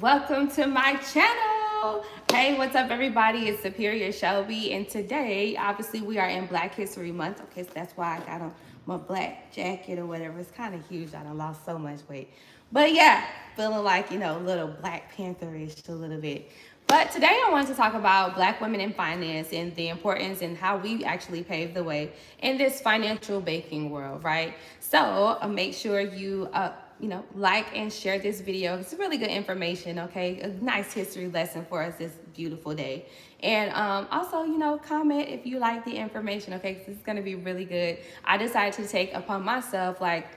Welcome to my channel. Hey, what's up everybody? It's Superior Shelbie and today, obviously we are in Black History Month. Okay, so that's why I got on my black jacket or whatever. It's kind of huge. I done lost so much weight. But yeah, feeling like, you know, a little Black Panther-ish a little bit. But today I wanted to talk about Black women in finance and the importance and how we actually pave the way in this financial banking world, right? So uh, make sure you uh, you know, like and share this video. It's really good information, okay? A nice history lesson for us this beautiful day. And um, also, you know, comment if you like the information, okay? Because it's going to be really good. I decided to take upon myself, like,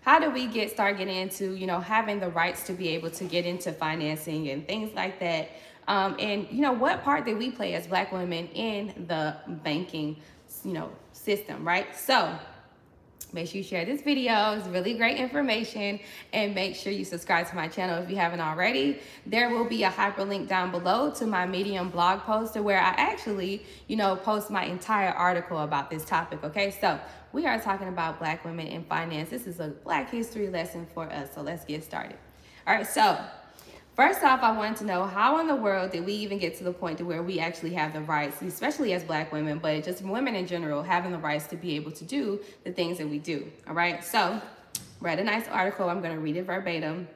how do we get start getting into, you know, having the rights to be able to get into financing and things like that. Um, and, you know, what part did we play as Black women in the banking, you know, system, right? So, Make sure you share this video. It's really great information. And make sure you subscribe to my channel if you haven't already. There will be a hyperlink down below to my Medium blog post to where I actually, you know, post my entire article about this topic, okay? So we are talking about black women in finance. This is a black history lesson for us. So let's get started. All right, so First off, I wanted to know how in the world did we even get to the point to where we actually have the rights, especially as black women, but just women in general, having the rights to be able to do the things that we do, all right? So, read a nice article. I'm gonna read it verbatim,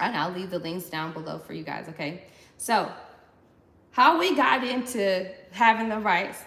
and I'll leave the links down below for you guys, okay? So, how we got into having the rights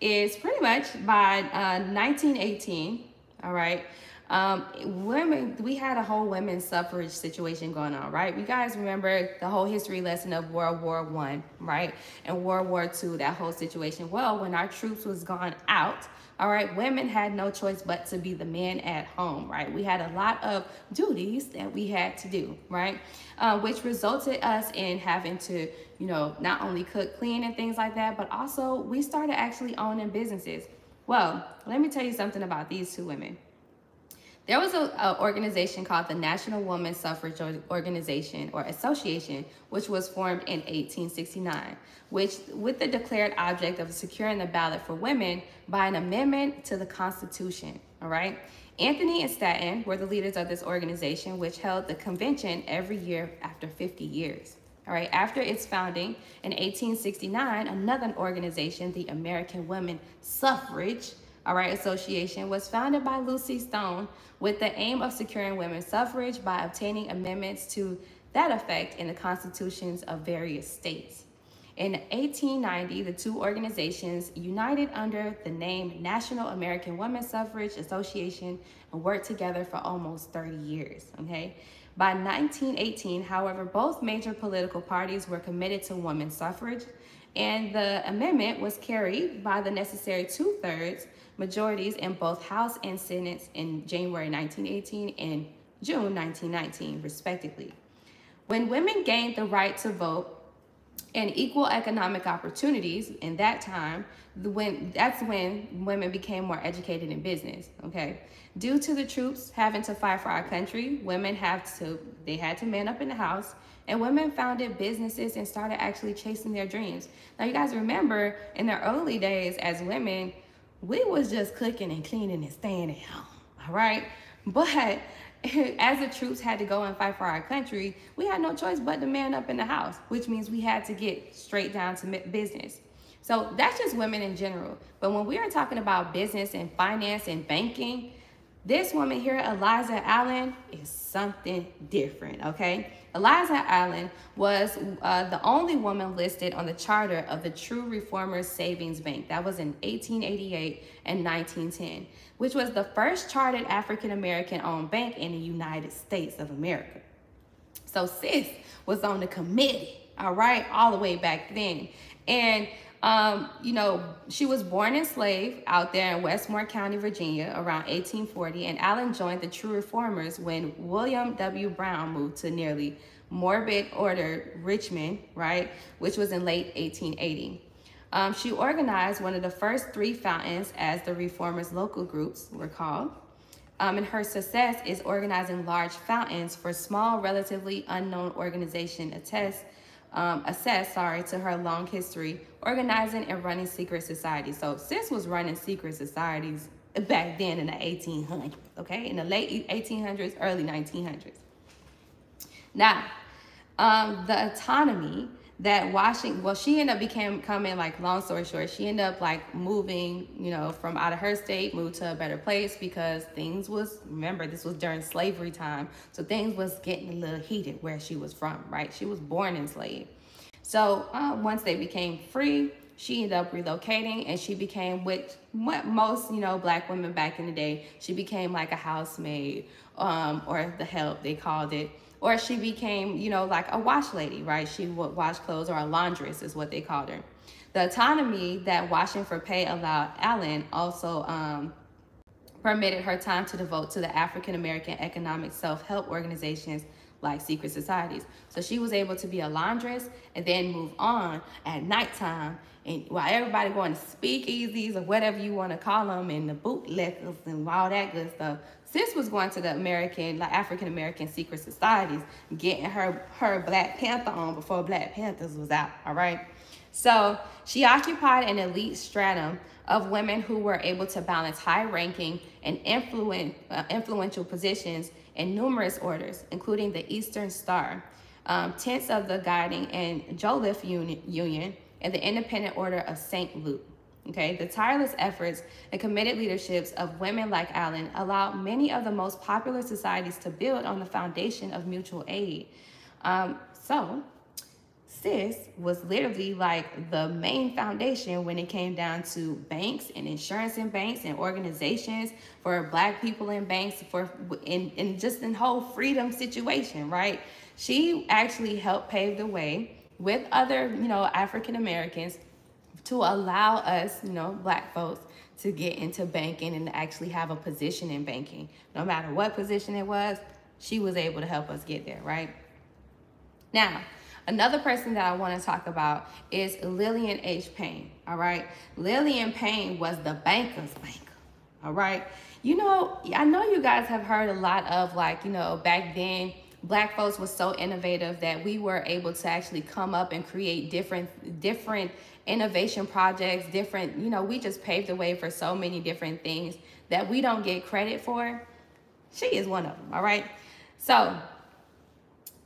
is pretty much by uh, 1918, all right? Um, women, we had a whole women's suffrage situation going on, right? You guys remember the whole history lesson of World War One, right? And World War Two, that whole situation. Well, when our troops was gone out, all right, women had no choice but to be the men at home, right? We had a lot of duties that we had to do, right? Uh, which resulted us in having to, you know, not only cook, clean, and things like that, but also we started actually owning businesses. Well, let me tell you something about these two women. There was an organization called the National Woman Suffrage Organization or Association, which was formed in 1869, which with the declared object of securing the ballot for women by an amendment to the Constitution. All right. Anthony and Stanton were the leaders of this organization, which held the convention every year after 50 years. All right, after its founding in 1869, another organization, the American Women Suffrage all right, Association was founded by Lucy Stone with the aim of securing women's suffrage by obtaining amendments to that effect in the constitutions of various states. In 1890, the two organizations united under the name National American Women's Suffrage Association and worked together for almost 30 years, okay? By 1918, however, both major political parties were committed to women's suffrage, and the amendment was carried by the necessary two-thirds majorities in both House and Senate in January 1918 and June 1919, respectively. When women gained the right to vote and equal economic opportunities in that time, when that's when women became more educated in business, okay? Due to the troops having to fight for our country, women have to they had to man up in the house and women founded businesses and started actually chasing their dreams. Now you guys remember in the early days as women, we was just cooking and cleaning and staying at home, all right? But as the troops had to go and fight for our country, we had no choice but to man up in the house, which means we had to get straight down to business. So that's just women in general. But when we are talking about business and finance and banking, this woman here, Eliza Allen, is something different, okay? Eliza Allen was uh, the only woman listed on the charter of the True Reformers Savings Bank. That was in 1888 and 1910, which was the first chartered African American owned bank in the United States of America. So sis was on the committee, all right, all the way back then. And um, you know, she was born enslaved out there in Westmore County, Virginia, around 1840, and Allen joined the True Reformers when William W. Browne moved to nearly morbid order Richmond, right, which was in late 1880. Um, she organized one of the first three fountains as the Reformers local groups were called. Um, and her success is organizing large fountains for small, relatively unknown organization attest um, assess, sorry, to her long history organizing and running secret societies. So sis was running secret societies back then in the 1800s, okay? In the late 1800s, early 1900s. Now, Um, the autonomy that Washington, well, she ended up became coming like long story short, she ended up like moving, you know, from out of her state, moved to a better place because things was remember this was during slavery time, so things was getting a little heated where she was from, right? She was born enslaved, so uh, once they became free, she ended up relocating and she became with what most you know black women back in the day she became like a housemaid um, or the help they called it or she became, you know, like a wash lady, right? She would wash clothes or a laundress is what they called her. The autonomy that washing for pay allowed Allen also um, permitted her time to devote to the African American economic self-help organizations like secret societies. So she was able to be a laundress and then move on at nighttime and while everybody going to speakeasies or whatever you want to call them and the bootleggers and all that good stuff, Sis was going to the American, like African American secret societies, getting her her Black Panther on before Black Panthers was out. All right. So she occupied an elite stratum of women who were able to balance high ranking and influent, uh, influential positions in numerous orders, including the Eastern Star, um, Tents of the Giddings and Joliffe Union, Union, and the Independent Order of St. Luke. Okay, the tireless efforts and committed leaderships of women like Allen allowed many of the most popular societies to build on the foundation of mutual aid. Um, so, sis was literally like the main foundation when it came down to banks and insurance and banks and organizations for black people in banks for in, in just in whole freedom situation, right? She actually helped pave the way with other, you know, African Americans to allow us, you know, black folks to get into banking and actually have a position in banking. No matter what position it was, she was able to help us get there, right? Now, another person that I want to talk about is Lillian H. Payne, all right? Lillian Payne was the banker's banker, all right? You know, I know you guys have heard a lot of like, you know, back then, black folks was so innovative that we were able to actually come up and create different different innovation projects, different, you know, we just paved the way for so many different things that we don't get credit for. She is one of them, all right? So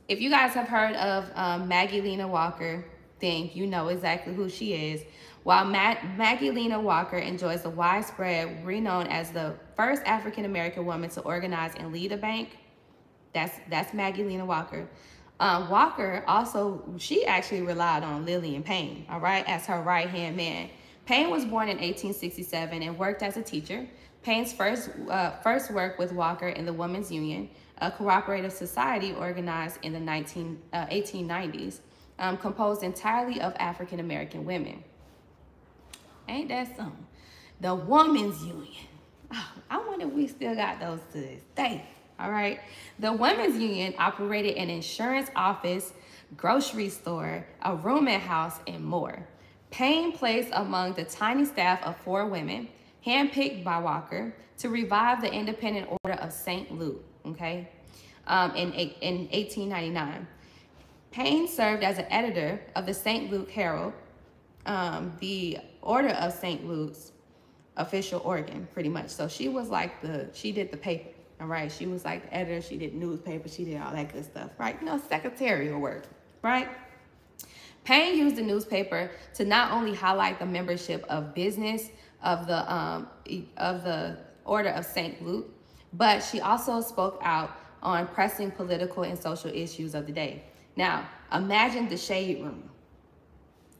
if you guys have heard of um, Maggie Lena Walker, then you know exactly who she is. While Maggie Lena Walker enjoys the widespread renown as the first African-American woman to organize and lead a bank, that's, that's Maggie Lena Walker. Um, Walker also, she actually relied on Lillian Payne, all right, as her right-hand man. Payne was born in 1867 and worked as a teacher. Payne's first, uh, first work with Walker in the Women's Union, a cooperative society organized in the 19, uh, 1890s, um, composed entirely of African-American women. Ain't that something? The Women's Union. Oh, I wonder if we still got those to this day all right? The Women's Union operated an insurance office, grocery store, a rooming house, and more. Payne placed among the tiny staff of four women, handpicked by Walker, to revive the independent order of St. Luke, okay, um, in, in 1899. Payne served as an editor of the St. Luke Herald, um, the Order of St. Luke's official organ, pretty much. So she was like the, she did the paper. All right, she was like the editor, she did newspaper, she did all that good stuff, right? You know, secretarial work, right? Payne used the newspaper to not only highlight the membership of business of the um, of the Order of St. Luke, but she also spoke out on pressing political and social issues of the day. Now, imagine the shade room.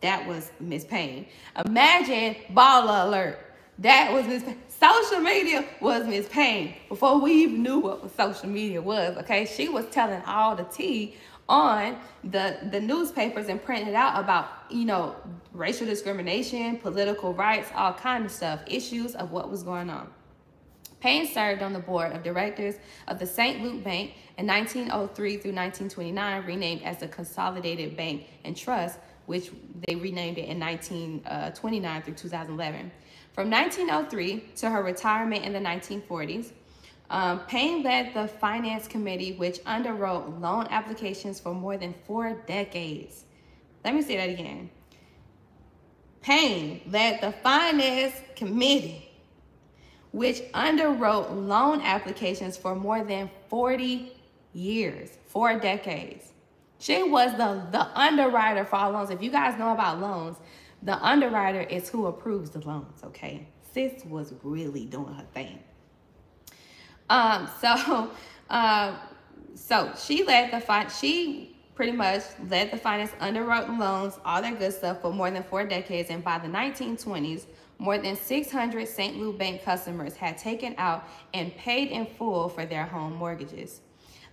That was Miss Payne. Imagine baller alert. That was Miss Payne. Social media was Miss Payne before we even knew what social media was, okay? She was telling all the tea on the, the newspapers and printing it out about, you know, racial discrimination, political rights, all kind of stuff, issues of what was going on. Payne served on the board of directors of the St. Luke Bank in 1903 through 1929, renamed as the Consolidated Bank and Trust, which they renamed it in 1929 uh, through 2011. From 1903 to her retirement in the 1940s, um, Payne led the Finance Committee, which underwrote loan applications for more than four decades. Let me say that again. Payne led the Finance Committee, which underwrote loan applications for more than 40 years, four decades. She was the, the underwriter for all loans. If you guys know about loans, the underwriter is who approves the loans, okay? Sis was really doing her thing. Um, so, uh, so she led the fin- she pretty much led the finance, underwrote loans, all that good stuff for more than four decades. And by the 1920s, more than 600 St. Luke Bank customers had taken out and paid in full for their home mortgages.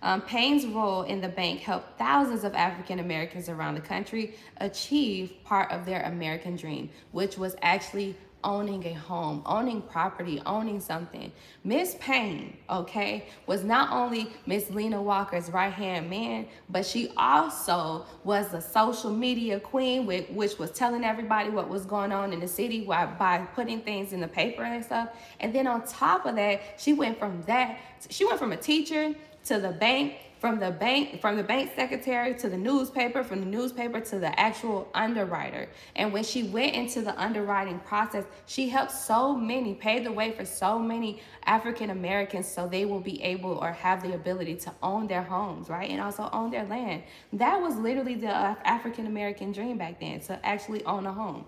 Um, Payne's role in the bank helped thousands of African Americans around the country achieve part of their American dream, which was actually owning a home, owning property, owning something. Miss Payne, okay, was not only Miss Lena Walker's right hand man, but she also was a social media queen, with, which was telling everybody what was going on in the city by, by putting things in the paper and stuff. And then on top of that, she went from that, she went from a teacher to the bank from the bank from the bank secretary to the newspaper from the newspaper to the actual underwriter. And when she went into the underwriting process she helped so many paved the way for so many african americans so they will be able or have the ability to own their homes right and also own their land. That was literally the african american dream back then to actually own a home.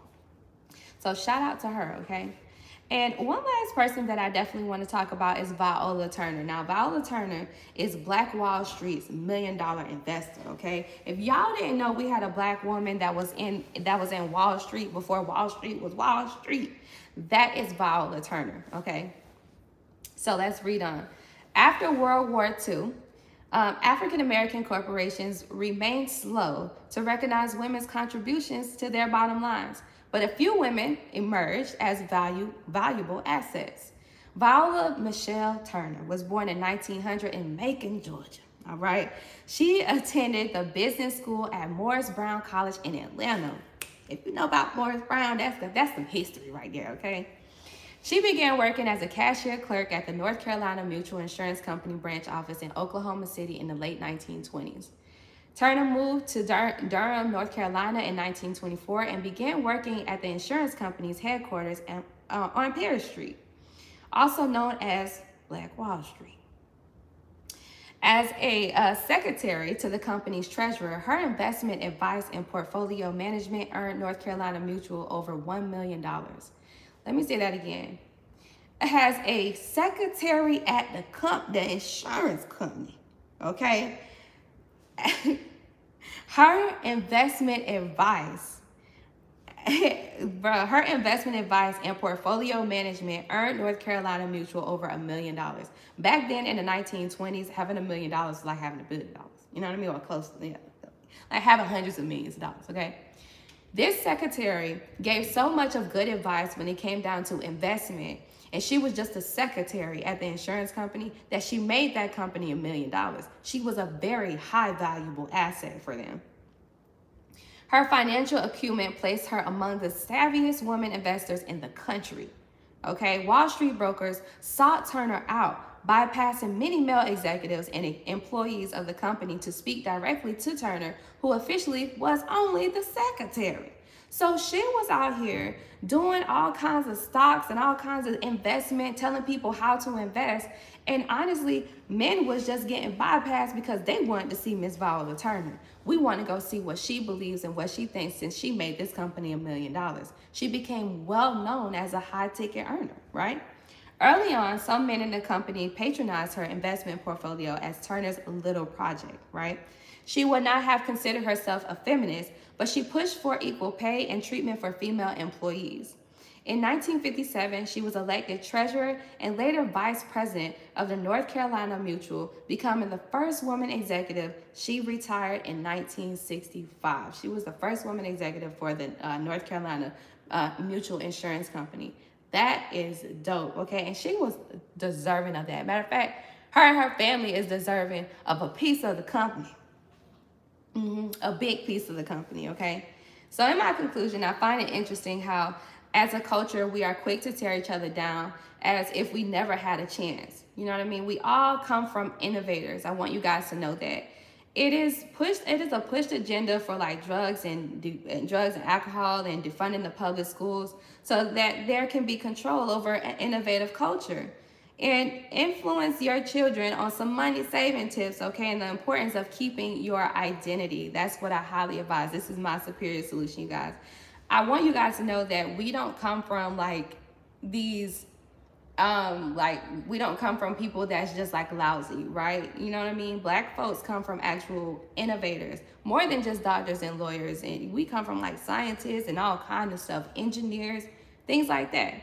So shout out to her okay and one last person that I definitely want to talk about is Viola Turner. Now, Viola Turner is Black Wall Street's million dollar investor, okay? If y'all didn't know we had a black woman that was in that was in Wall Street before Wall Street was Wall Street, that is Viola Turner, okay? So let's read on. After World War II, um, African American corporations remained slow to recognize women's contributions to their bottom lines but a few women emerged as value, valuable assets. Viola Michelle Turner was born in 1900 in Macon, Georgia. All right. She attended the business school at Morris Brown College in Atlanta. If you know about Morris Brown, that's, the, that's some history right there, okay? She began working as a cashier clerk at the North Carolina Mutual Insurance Company branch office in Oklahoma City in the late 1920s. Turner moved to Dur Durham, North Carolina in 1924 and began working at the insurance company's headquarters and, uh, on Parrish Street, also known as Black Wall Street. As a uh, secretary to the company's treasurer, her investment advice and portfolio management earned North Carolina Mutual over $1 million. Let me say that again. As a secretary at the, comp the insurance company, okay? her investment advice, bro, her investment advice and portfolio management earned North Carolina Mutual over a million dollars. Back then in the 1920s, having a million dollars was like having a billion dollars. You know what I mean? Or close to yeah, like having hundreds of millions of dollars, okay? This secretary gave so much of good advice when it came down to investment and she was just a secretary at the insurance company that she made that company a million dollars. She was a very high valuable asset for them. Her financial acumen placed her among the savviest women investors in the country. Okay, Wall Street brokers sought Turner out, bypassing many male executives and employees of the company to speak directly to Turner, who officially was only the secretary. So she was out here doing all kinds of stocks and all kinds of investment, telling people how to invest. And honestly, men was just getting bypassed because they wanted to see Miss Viola Turner. We want to go see what she believes and what she thinks since she made this company a million dollars. She became well known as a high ticket earner, right? Early on, some men in the company patronized her investment portfolio as Turner's little project, right? She would not have considered herself a feminist, but she pushed for equal pay and treatment for female employees. In 1957, she was elected treasurer and later vice president of the North Carolina Mutual, becoming the first woman executive. She retired in 1965. She was the first woman executive for the uh, North Carolina uh, Mutual Insurance Company. That is dope, okay? And she was deserving of that. Matter of fact, her and her family is deserving of a piece of the company. Mm -hmm. A big piece of the company, okay? So in my conclusion, I find it interesting how as a culture, we are quick to tear each other down as if we never had a chance. You know what I mean? We all come from innovators. I want you guys to know that. It is pushed, it is a pushed agenda for like drugs and, and drugs and alcohol and defunding the public schools so that there can be control over an innovative culture. and influence your children on some money saving tips, okay, and the importance of keeping your identity. That's what I highly advise. This is my superior solution, you guys. I want you guys to know that we don't come from like these um like we don't come from people that's just like lousy right you know what i mean black folks come from actual innovators more than just doctors and lawyers and we come from like scientists and all kind of stuff engineers things like that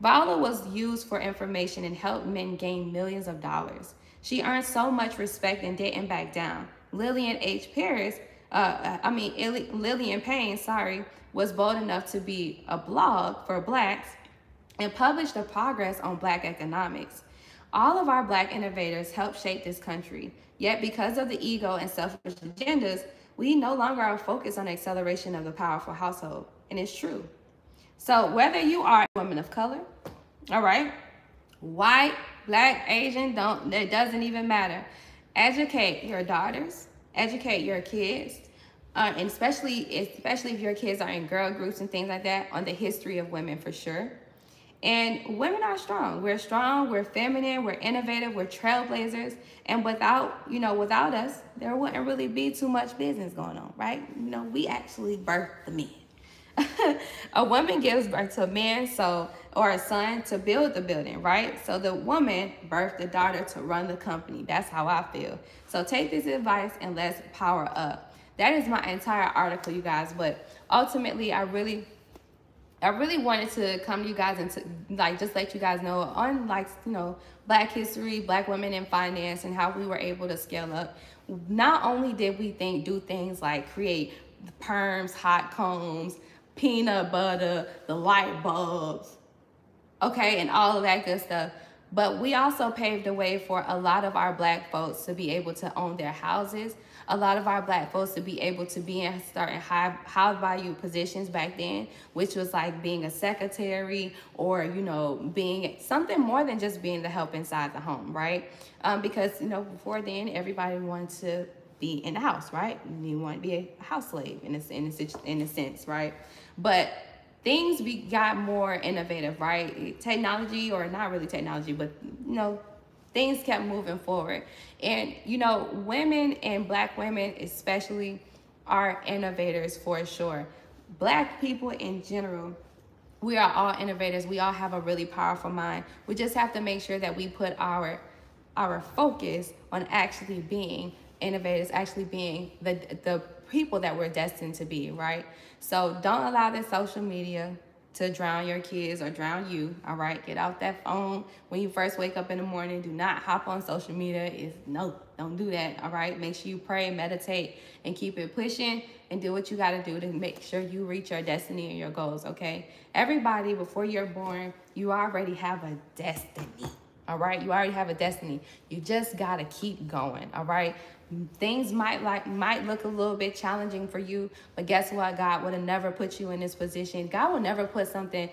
Viola was used for information and helped men gain millions of dollars. She earned so much respect and didn't back down. Lillian H. Paris, uh, uh I mean, Lillian Payne, sorry, was bold enough to be a blog for blacks and published the progress on black economics. All of our black innovators helped shape this country. Yet because of the ego and selfish agendas, we no longer are focused on the acceleration of the powerful household. And it's true. So whether you are a woman of color, all right, white, black, Asian, don't it doesn't even matter. Educate your daughters, educate your kids, uh, and especially especially if your kids are in girl groups and things like that on the history of women for sure. And women are strong. We're strong, we're feminine, we're innovative, we're trailblazers. And without, you know, without us, there wouldn't really be too much business going on, right? You know, we actually birth the men. a woman gives birth to a man so or a son to build the building right so the woman birthed the daughter to run the company that's how i feel so take this advice and let's power up that is my entire article you guys but ultimately i really I really wanted to come to you guys and to like just let you guys know on like you know black history, black women in finance and how we were able to scale up. Not only did we think do things like create perms, hot combs, peanut butter, the light bulbs, okay, and all of that good stuff. But we also paved the way for a lot of our black folks to be able to own their houses, a lot of our black folks to be able to be in certain high high value positions back then, which was like being a secretary or you know being something more than just being the help inside the home, right? Um, because you know before then everybody wanted to be in the house, right? You want to be a house slave in a, in a, in a sense, right? But things we got more innovative, right? Technology, or not really technology, but you know, things kept moving forward. And you know, women and black women especially are innovators for sure. Black people in general, we are all innovators. We all have a really powerful mind. We just have to make sure that we put our our focus on actually being innovators, actually being the the people that we're destined to be, right? So don't allow this social media to drown your kids or drown you, all right? Get off that phone when you first wake up in the morning. Do not hop on social media. Is no, don't do that, all right? Make sure you pray, meditate, and keep it pushing and do what you got to do to make sure you reach your destiny and your goals, okay? Everybody, before you're born, you already have a destiny. All right, you already have a destiny. You just gotta keep going. All right, things might like might look a little bit challenging for you but guess what? God would have never put you in this position. God will never put something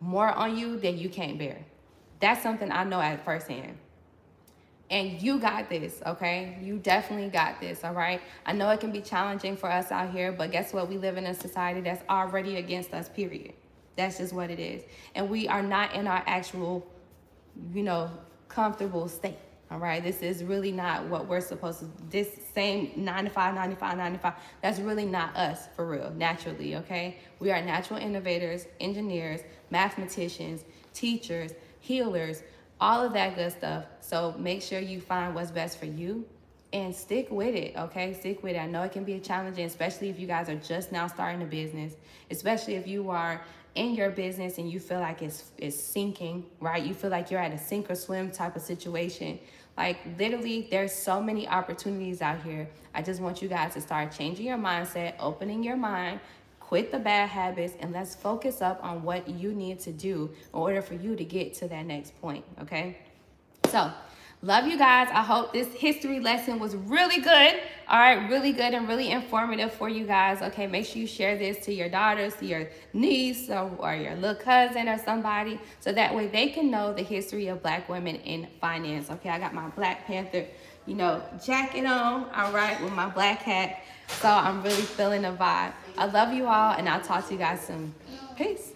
more on you than you can't bear. That's something i know at firsthand and you got this okay? You definitely got this all right? I know it can be challenging for us out here but guess what? We live in a society that's already against us period. That's just what it is. And we are not in our actual you know comfortable state all right, this is really not what we're supposed to, this same 95, 95, 95, that's really not us for real, naturally, okay? We are natural innovators, engineers, mathematicians, teachers, healers, all of that good stuff. So make sure you find what's best for you and stick with it, okay? Stick with it. I know it can be a challenging, especially if you guys are just now starting a business, especially if you are in your business and you feel like it's it's sinking, right? You feel like you're at a sink or swim type of situation. Like literally, there's so many opportunities out here. I just want you guys to start changing your mindset, opening your mind, quit the bad habits, and let's focus up on what you need to do in order for you to get to that next point, okay? So Love you guys. I hope this history lesson was really good. All right, really good and really informative for you guys. Okay, make sure you share this to your daughters, to your niece, or, or your little cousin or somebody, so that way they can know the history of black women in finance. Okay, I got my Black Panther, you know, jacket on, all right, with my black hat. So I'm really feeling the vibe. I love you all, and I'll talk to you guys soon. Peace.